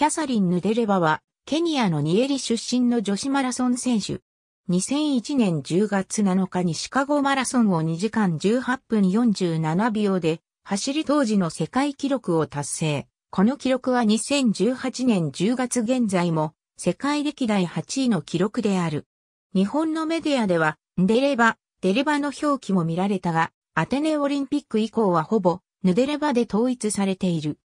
キャサリン・ヌデレバは、ケニアのニエリ出身の女子マラソン選手。2001年10月7日にシカゴマラソンを2時間18分47秒で走り当時の世界記録を達成。この記録は2018年10月現在も世界歴代8位の記録である。日本のメディアでは、ンデレバ、デレバの表記も見られたが、アテネオリンピック以降はほぼ、ヌデレバで統一されている。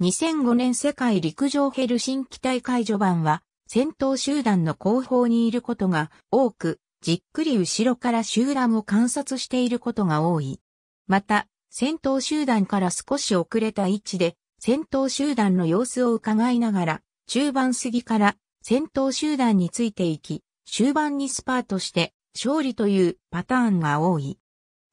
2005年世界陸上ヘルシンキ大会序盤は、先頭集団の後方にいることが多く、じっくり後ろから集団を観察していることが多い。また、先頭集団から少し遅れた位置で、先頭集団の様子を伺いながら、中盤過ぎから先頭集団についていき、終盤にスパートして勝利というパターンが多い。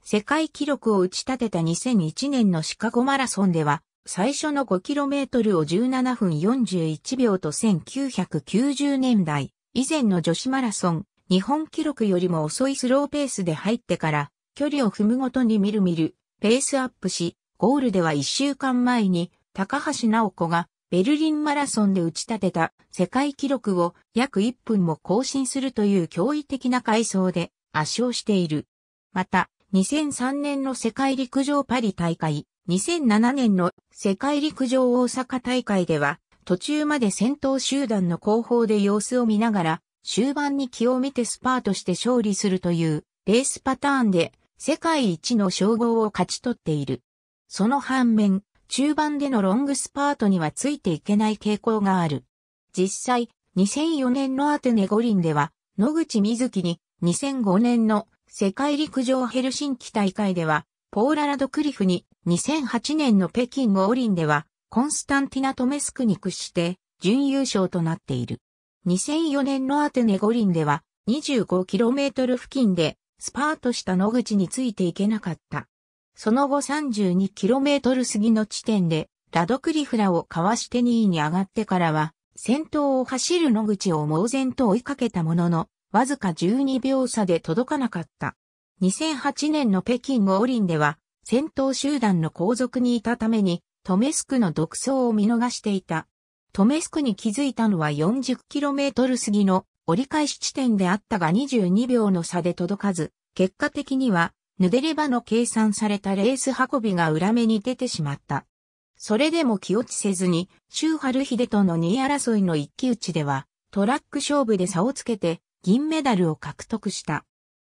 世界記録を打ち立てた2001年のシカゴマラソンでは、最初の 5km を17分41秒と1990年代以前の女子マラソン、日本記録よりも遅いスローペースで入ってから距離を踏むごとにみるみるペースアップし、ゴールでは1週間前に高橋直子がベルリンマラソンで打ち立てた世界記録を約1分も更新するという驚異的な回想で圧勝している。また、2003年の世界陸上パリ大会、2007年の世界陸上大阪大会では、途中まで先頭集団の後方で様子を見ながら、終盤に気を見てスパートして勝利するというレースパターンで世界一の称号を勝ち取っている。その反面、中盤でのロングスパートにはついていけない傾向がある。実際、2004年のアテネ五輪では、野口瑞希に2005年の世界陸上ヘルシンキ大会では、ポーラ・ラドクリフに2008年の北京五輪では、コンスタンティナ・トメスクに屈して準優勝となっている。2004年のアテネ五輪では 25km 付近でスパートした野口についていけなかった。その後 32km 過ぎの地点でラドクリフラをかわして2位に上がってからは先頭を走る野口を猛然と追いかけたもののわずか12秒差で届かなかった。2008年の北京五輪では先頭集団の後続にいたために、トメスクの独走を見逃していた。トメスクに気づいたのは 40km 過ぎの折り返し地点であったが22秒の差で届かず、結果的には、ヌデレバの計算されたレース運びが裏目に出てしまった。それでも気落ちせずに、シューハルヒデとの2位争いの一騎打ちでは、トラック勝負で差をつけて、銀メダルを獲得した。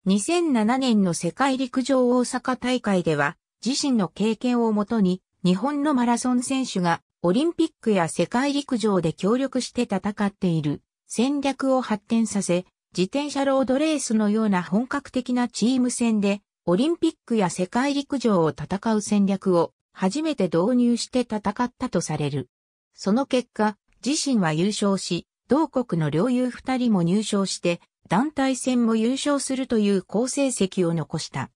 2007年の世界陸上大阪大会では、自身の経験をもとに、日本のマラソン選手がオリンピックや世界陸上で協力して戦っている戦略を発展させ、自転車ロードレースのような本格的なチーム戦で、オリンピックや世界陸上を戦う戦略を初めて導入して戦ったとされる。その結果、自身は優勝し、同国の両友二人も入賞して、団体戦も優勝するという好成績を残した。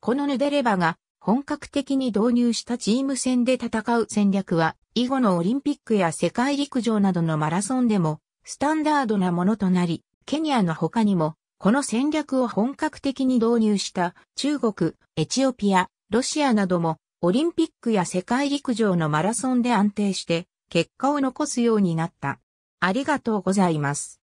このヌデレバが本格的に導入したチーム戦で戦う戦略は、以後のオリンピックや世界陸上などのマラソンでも、スタンダードなものとなり、ケニアの他にも、この戦略を本格的に導入した中国、エチオピア、ロシアなども、オリンピックや世界陸上のマラソンで安定して、結果を残すようになった。ありがとうございます。